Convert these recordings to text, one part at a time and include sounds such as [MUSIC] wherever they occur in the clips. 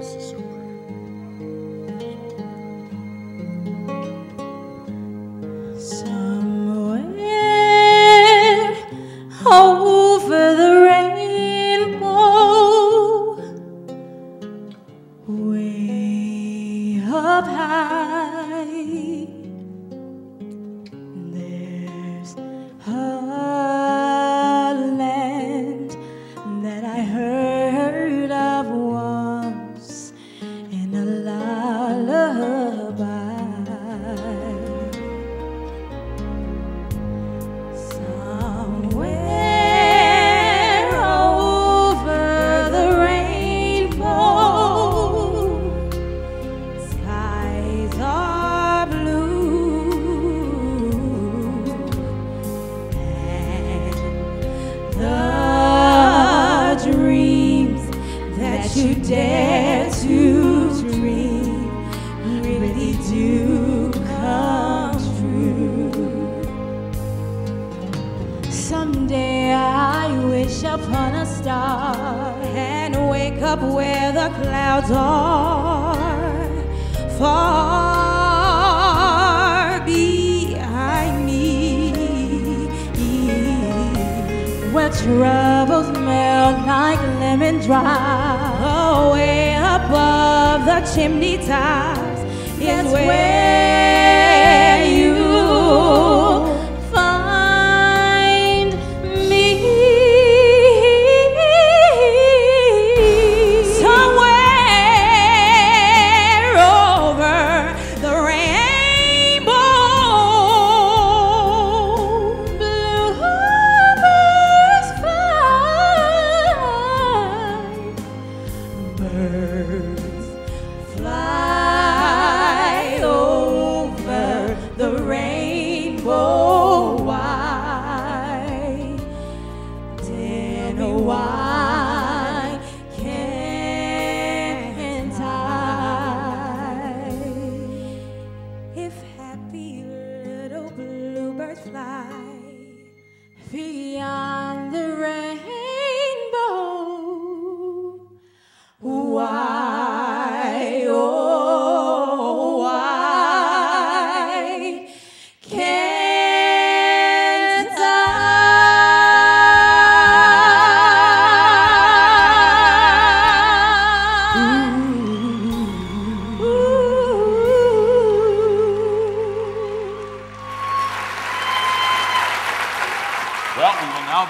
This is so up where the clouds are far behind me. Where troubles melt like lemon drops oh, away above the chimney tops is where wide. Then why can't I? If happy little bluebirds fly beyond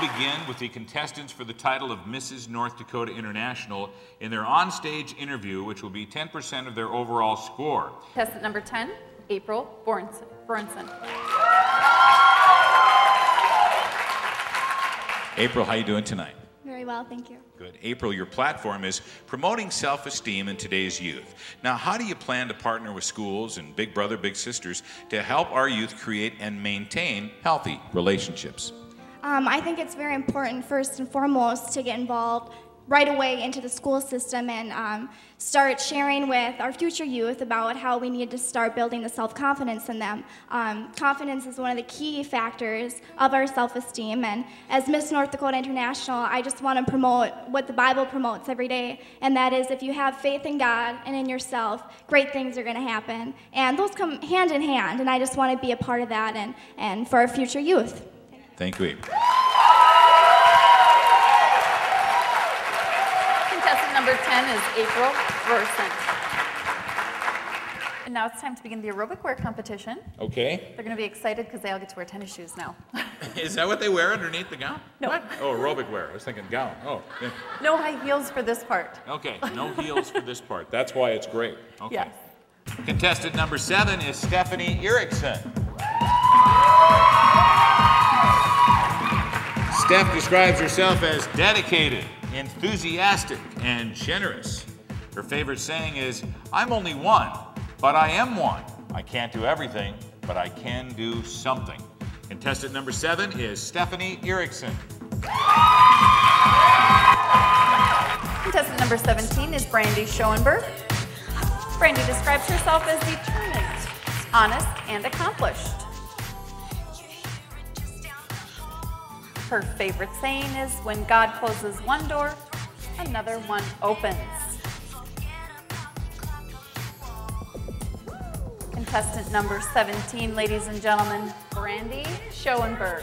now begin with the contestants for the title of Mrs. North Dakota International in their onstage interview, which will be 10% of their overall score. Contestant number 10, April Borenson. Borenson. April, how are you doing tonight? Very well, thank you. Good. April, your platform is promoting self esteem in today's youth. Now, how do you plan to partner with schools and Big Brother, Big Sisters to help our youth create and maintain healthy relationships? Um, I think it's very important, first and foremost, to get involved right away into the school system and um, start sharing with our future youth about how we need to start building the self confidence in them. Um, confidence is one of the key factors of our self esteem, and as Miss North Dakota International, I just want to promote what the Bible promotes every day, and that is if you have faith in God and in yourself, great things are going to happen. And those come hand in hand, and I just want to be a part of that and, and for our future youth. Thank you, Contestant number 10 is April Borenson. And now it's time to begin the aerobic wear competition. Okay. They're going to be excited because they all get to wear tennis shoes now. [LAUGHS] Is that what they wear underneath the gown? No. What? Oh, aerobic wear. I was thinking gown. Oh, yeah. no high heels for this part. okay. [LAUGHS] No heels for this part. That's why it's great. Okay. Yes. Contestant number seven is Stephanie Erickson. Steph describes herself as dedicated, enthusiastic, and generous. Her favorite saying is, I'm only one, but I am one. I can't do everything, but I can do something. Contestant number seven is Stephanie Erickson. Contestant number 17 is Brandy Schoenberg. Brandy describes herself as determined, honest, and accomplished. Her favorite saying is when God closes one door, another one opens. Contestant number 17, ladies and gentlemen, Brandy Schoenberg.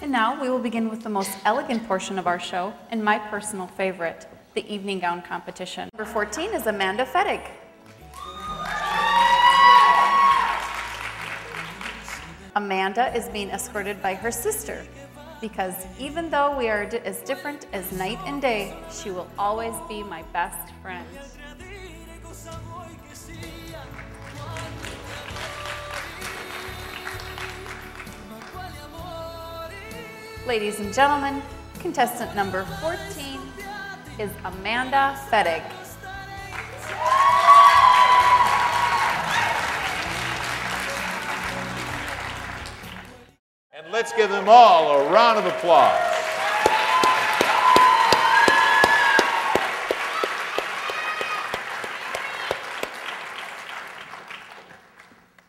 And now we will begin with the most elegant portion of our show and my personal favorite, the evening gown competition. Number 14 is Amanda Fettig. Amanda is being escorted by her sister because even though we are as different as night and day, she will always be my best friend. Ladies and gentlemen, contestant number 14 is Amanda Fettig. And let's give them all a round of applause.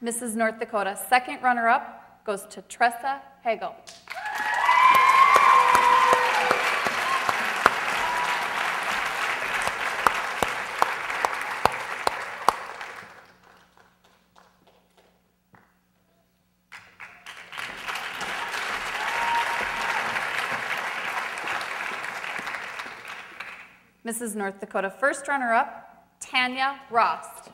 Mrs. North Dakota, second runner up goes to Tressa Hagel. Mrs. North Dakota, first runner up, Tanya Rost.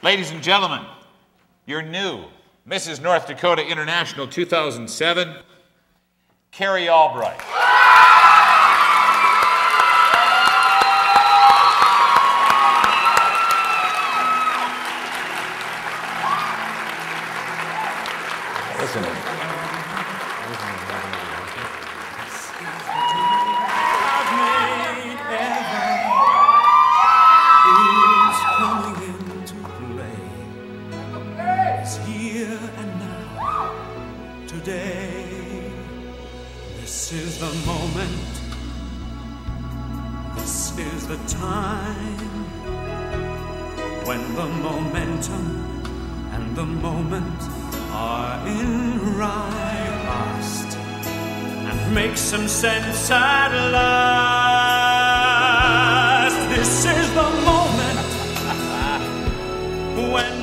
Ladies and gentlemen, you're new Mrs. North Dakota International 2007, Carrie Albright. When the momentum and the moment are in right past and make some sense at last. This is the moment [LAUGHS] when